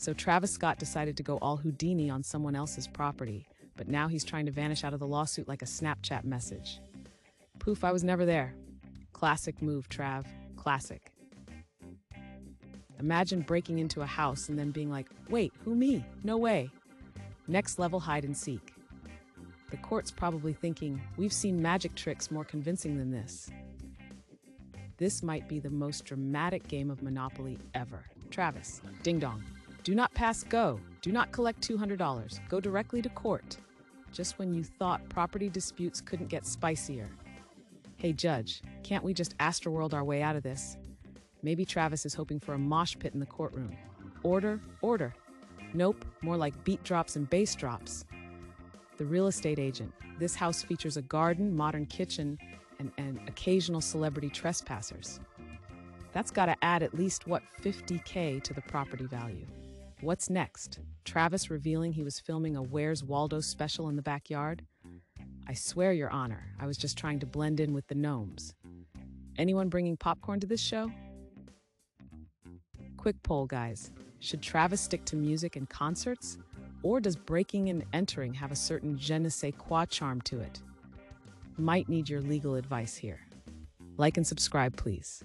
So Travis Scott decided to go all Houdini on someone else's property, but now he's trying to vanish out of the lawsuit like a Snapchat message. Poof, I was never there. Classic move, Trav. Classic. Imagine breaking into a house and then being like, wait, who me? No way. Next level hide and seek. The court's probably thinking, we've seen magic tricks more convincing than this. This might be the most dramatic game of Monopoly ever. Travis, ding dong. Do not pass go. Do not collect $200. Go directly to court. Just when you thought property disputes couldn't get spicier. Hey, Judge, can't we just Astroworld our way out of this? Maybe Travis is hoping for a mosh pit in the courtroom. Order, order. Nope, more like beat drops and bass drops. The real estate agent. This house features a garden, modern kitchen, and, and occasional celebrity trespassers. That's got to add at least, what, 50K to the property value. What's next? Travis revealing he was filming a Where's Waldo special in the backyard? I swear, Your Honor, I was just trying to blend in with the gnomes. Anyone bringing popcorn to this show? Quick poll, guys. Should Travis stick to music and concerts? Or does breaking and entering have a certain je ne sais quoi charm to it? Might need your legal advice here. Like and subscribe, please.